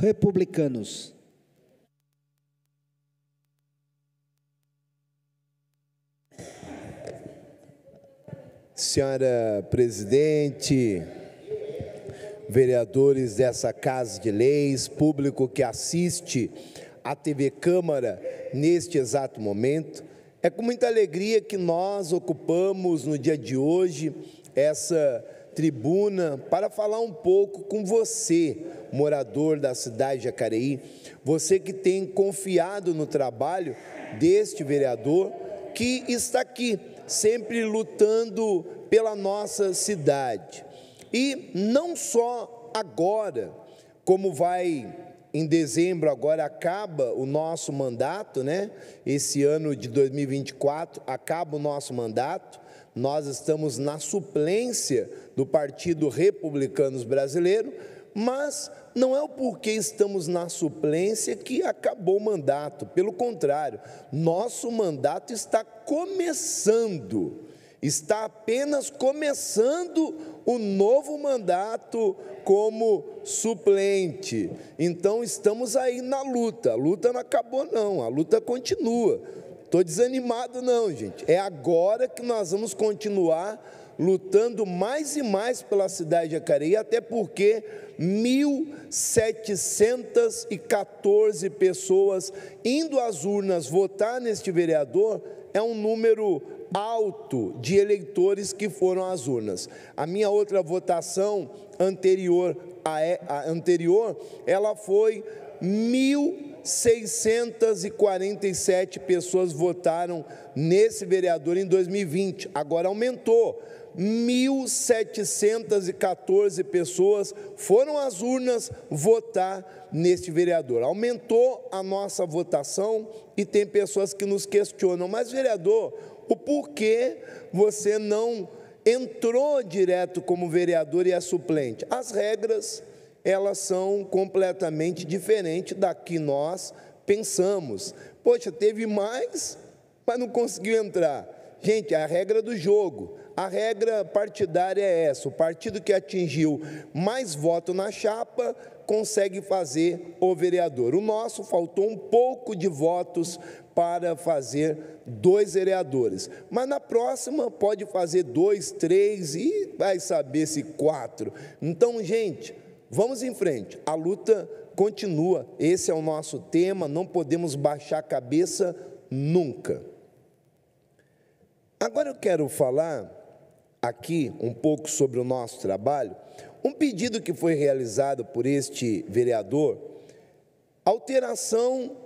Republicanos. Senhora presidente, vereadores dessa Casa de Leis, público que assiste à TV Câmara neste exato momento, é com muita alegria que nós ocupamos no dia de hoje essa tribuna para falar um pouco com você, morador da cidade de Jacareí, você que tem confiado no trabalho deste vereador que está aqui, sempre lutando pela nossa cidade. E não só agora, como vai em dezembro agora acaba o nosso mandato, né? Esse ano de 2024 acaba o nosso mandato. Nós estamos na suplência do Partido Republicanos Brasileiro, mas não é o porquê estamos na suplência que acabou o mandato. Pelo contrário, nosso mandato está começando está apenas começando o novo mandato como suplente. Então estamos aí na luta. A luta não acabou não, a luta continua. Estou desanimado não, gente. É agora que nós vamos continuar lutando mais e mais pela cidade de Jacareí, até porque 1.714 pessoas indo às urnas votar neste vereador é um número alto de eleitores que foram às urnas. A minha outra votação anterior a, a anterior, ela foi 1.647 pessoas votaram nesse vereador em 2020. Agora aumentou. 1.714 pessoas foram às urnas votar neste vereador. Aumentou a nossa votação e tem pessoas que nos questionam, mas vereador, o porquê você não entrou direto como vereador e é suplente. As regras, elas são completamente diferentes da que nós pensamos. Poxa, teve mais, mas não conseguiu entrar. Gente, a regra do jogo. A regra partidária é essa: o partido que atingiu mais voto na chapa consegue fazer o vereador. O nosso faltou um pouco de votos para fazer dois vereadores. Mas na próxima pode fazer dois, três e vai saber se quatro. Então, gente, vamos em frente. A luta continua. Esse é o nosso tema. Não podemos baixar a cabeça nunca. Agora eu quero falar aqui um pouco sobre o nosso trabalho. Um pedido que foi realizado por este vereador, alteração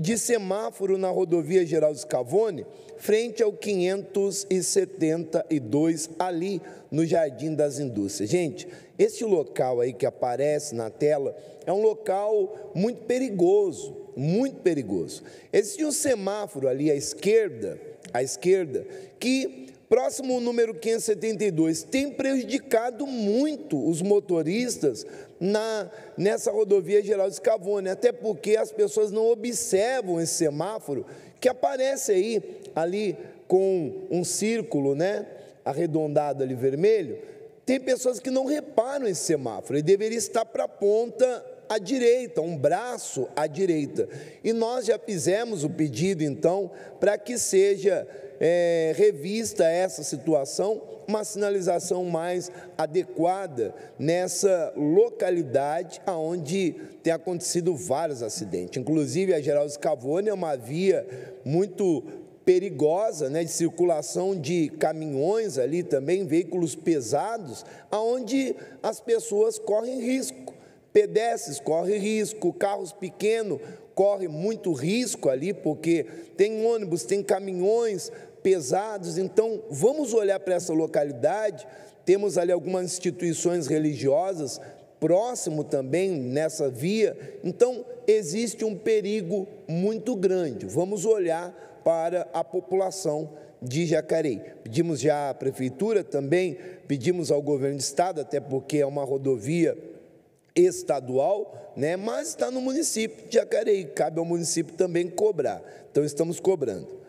de semáforo na rodovia Geraldo Scavone, frente ao 572 ali no Jardim das Indústrias. Gente, esse local aí que aparece na tela é um local muito perigoso, muito perigoso. Existe um semáforo ali à esquerda, à esquerda, que Próximo o número 572, tem prejudicado muito os motoristas na, nessa rodovia geral de Scavone, até porque as pessoas não observam esse semáforo que aparece aí, ali com um círculo, né, arredondado ali vermelho. Tem pessoas que não reparam esse semáforo, ele deveria estar para a ponta à direita, um braço à direita. E nós já fizemos o pedido, então, para que seja é, revista essa situação, uma sinalização mais adequada nessa localidade onde tem acontecido vários acidentes. Inclusive, a Geraldo Scavone é uma via muito perigosa, né, de circulação de caminhões ali também, veículos pesados, aonde as pessoas correm risco. Pedestres correm risco, carros pequenos correm muito risco ali, porque tem ônibus, tem caminhões pesados. Então, vamos olhar para essa localidade. Temos ali algumas instituições religiosas próximo também nessa via. Então, existe um perigo muito grande. Vamos olhar para a população de Jacareí. Pedimos já à prefeitura também, pedimos ao governo do estado, até porque é uma rodovia estadual, né, mas está no município de Jacareí, cabe ao município também cobrar. Então estamos cobrando.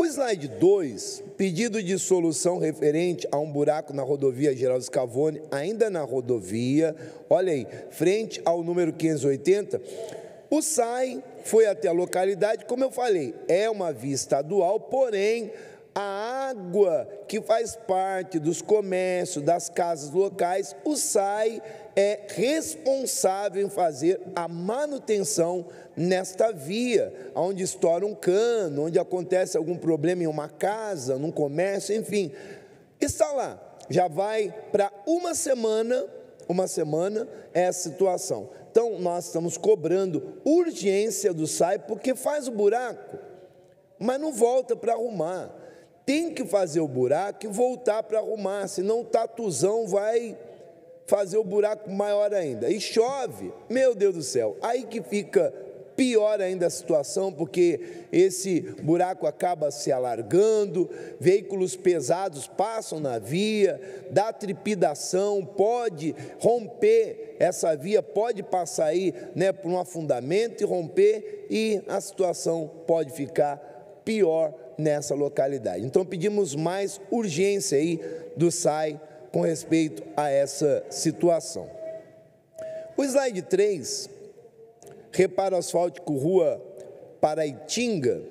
O slide 2, pedido de solução referente a um buraco na rodovia Geraldo Scavone, ainda na rodovia, olha aí, frente ao número 580. O SAI foi até a localidade, como eu falei, é uma via estadual, porém a água que faz parte dos comércios, das casas locais, o SAI é responsável em fazer a manutenção nesta via, onde estoura um cano, onde acontece algum problema em uma casa, num comércio, enfim. Está lá, já vai para uma semana, uma semana essa situação. Então, nós estamos cobrando urgência do SAI, porque faz o buraco, mas não volta para arrumar tem que fazer o buraco e voltar para arrumar, senão o tatuzão vai fazer o buraco maior ainda. E chove, meu Deus do céu, aí que fica pior ainda a situação, porque esse buraco acaba se alargando, veículos pesados passam na via, dá trepidação, pode romper essa via, pode passar aí né, por um afundamento e romper, e a situação pode ficar pior nessa localidade. Então pedimos mais urgência aí do SAI com respeito a essa situação. O slide 3, reparo asfáltico Rua Paraitinga,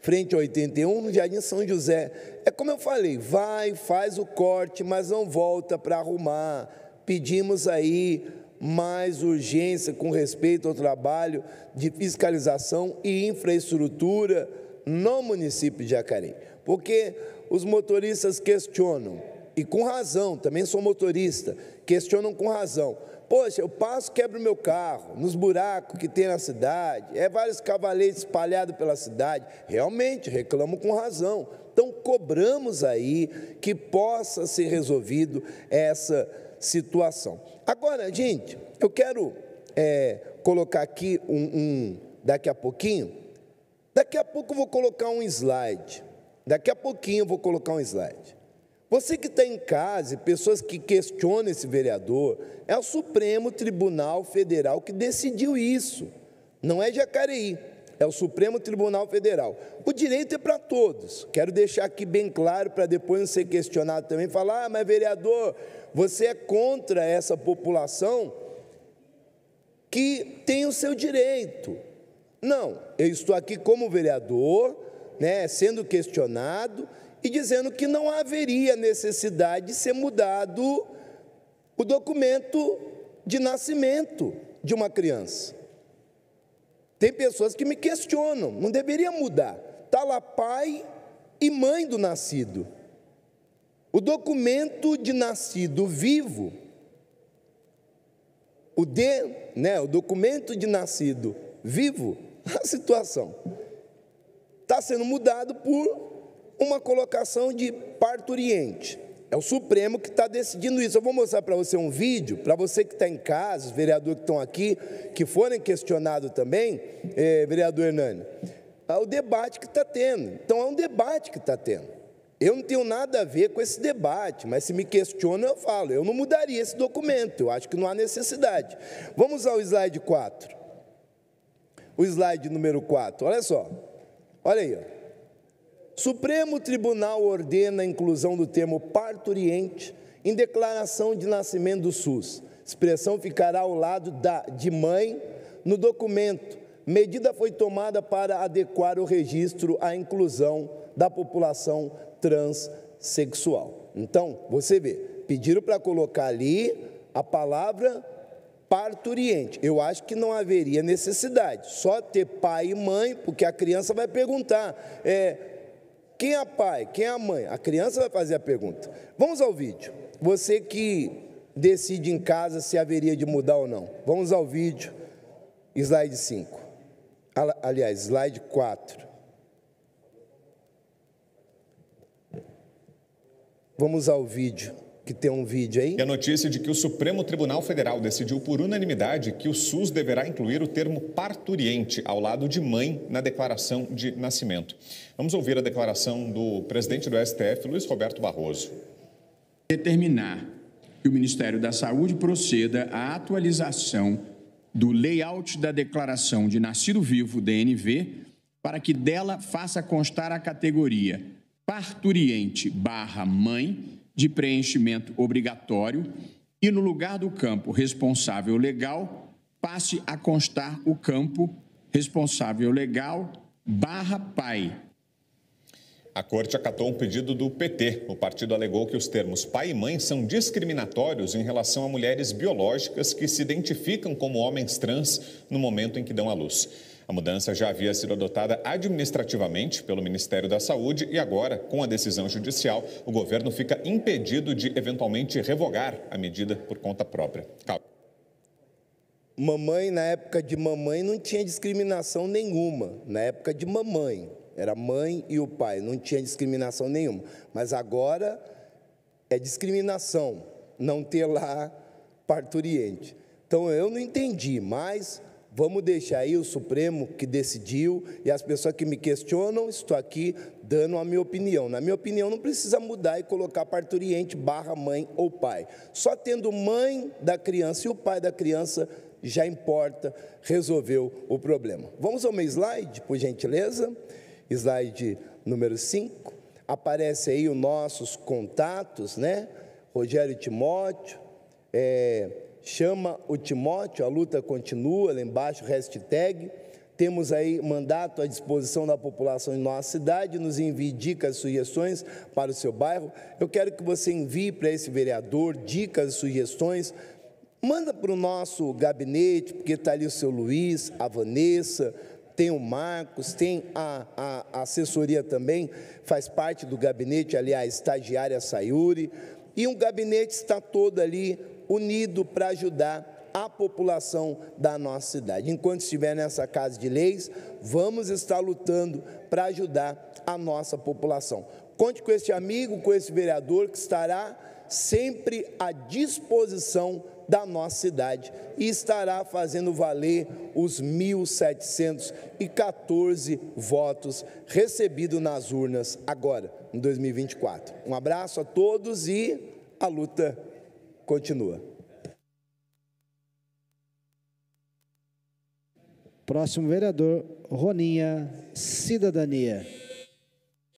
frente ao 81, no Jardim São José. É como eu falei, vai, faz o corte, mas não volta para arrumar. Pedimos aí mais urgência com respeito ao trabalho de fiscalização e infraestrutura no município de Jacareí, porque os motoristas questionam, e com razão, também sou motorista, questionam com razão. Poxa, eu passo, quebro meu carro, nos buracos que tem na cidade, é vários cavaletes espalhados pela cidade. Realmente, reclamo com razão. Então, cobramos aí que possa ser resolvido essa situação. Agora, gente, eu quero é, colocar aqui um, um, daqui a pouquinho, Daqui a pouco eu vou colocar um slide. Daqui a pouquinho eu vou colocar um slide. Você que está em casa, pessoas que questionam esse vereador, é o Supremo Tribunal Federal que decidiu isso. Não é Jacareí, é o Supremo Tribunal Federal. O direito é para todos. Quero deixar aqui bem claro para depois não ser questionado também, falar, ah, mas vereador, você é contra essa população que tem o seu direito. Não, eu estou aqui como vereador, né, sendo questionado e dizendo que não haveria necessidade de ser mudado o documento de nascimento de uma criança. Tem pessoas que me questionam, não deveria mudar. Está lá pai e mãe do nascido. O documento de nascido vivo, o D, né, o documento de nascido vivo, a situação está sendo mudado por uma colocação de parturiente. É o Supremo que está decidindo isso. Eu vou mostrar para você um vídeo, para você que está em casa, os vereadores que estão aqui, que forem questionados também, eh, vereador Hernani, é o debate que está tendo. Então, é um debate que está tendo. Eu não tenho nada a ver com esse debate, mas se me questionam, eu falo. Eu não mudaria esse documento, eu acho que não há necessidade. Vamos ao slide 4 o slide número 4. Olha só. Olha aí. Ó. Supremo Tribunal ordena a inclusão do termo parturiente em declaração de nascimento do SUS. Expressão ficará ao lado da de mãe no documento. Medida foi tomada para adequar o registro à inclusão da população transexual. Então, você vê, pediram para colocar ali a palavra parturiente. Eu acho que não haveria necessidade, só ter pai e mãe, porque a criança vai perguntar: é, quem é pai, quem é a mãe? A criança vai fazer a pergunta. Vamos ao vídeo. Você que decide em casa se haveria de mudar ou não. Vamos ao vídeo, slide 5. Aliás, slide 4. Vamos ao vídeo que tem um vídeo aí. E a notícia de que o Supremo Tribunal Federal decidiu por unanimidade que o SUS deverá incluir o termo parturiente ao lado de mãe na declaração de nascimento. Vamos ouvir a declaração do presidente do STF, Luiz Roberto Barroso. Determinar que o Ministério da Saúde proceda à atualização do layout da declaração de nascido vivo, DNV, para que dela faça constar a categoria parturiente barra mãe de preenchimento obrigatório e no lugar do campo responsável legal passe a constar o campo responsável legal barra pai. A corte acatou um pedido do PT. O partido alegou que os termos pai e mãe são discriminatórios em relação a mulheres biológicas que se identificam como homens trans no momento em que dão à luz. A mudança já havia sido adotada administrativamente pelo Ministério da Saúde e agora, com a decisão judicial, o governo fica impedido de eventualmente revogar a medida por conta própria. Calma. Mamãe, na época de mamãe, não tinha discriminação nenhuma. Na época de mamãe, era mãe e o pai, não tinha discriminação nenhuma. Mas agora é discriminação não ter lá parturiente. Então eu não entendi, mas Vamos deixar aí o Supremo que decidiu e as pessoas que me questionam, estou aqui dando a minha opinião. Na minha opinião, não precisa mudar e colocar parturiente barra mãe ou pai. Só tendo mãe da criança e o pai da criança já importa, resolveu o problema. Vamos ao meu slide, por gentileza. Slide número 5. Aparece aí os nossos contatos, né? Rogério Timóteo, é, chama o Timóteo, a luta continua, lá embaixo, hashtag. Temos aí mandato à disposição da população em nossa cidade, nos envie dicas, sugestões para o seu bairro. Eu quero que você envie para esse vereador dicas, sugestões. Manda para o nosso gabinete, porque está ali o seu Luiz, a Vanessa, tem o Marcos, tem a, a, assessoria também, faz parte do gabinete, aliás, estagiária Sayuri. E um gabinete está todo ali unido para ajudar a população da nossa cidade. Enquanto estiver nessa casa de leis, vamos estar lutando para ajudar a nossa população. Conte com este amigo, com esse vereador que estará sempre à disposição da nossa cidade e estará fazendo valer os 1.714 votos recebidos nas urnas agora, em 2024. Um abraço a todos e a luta continua. Próximo vereador, Roninha, Cidadania.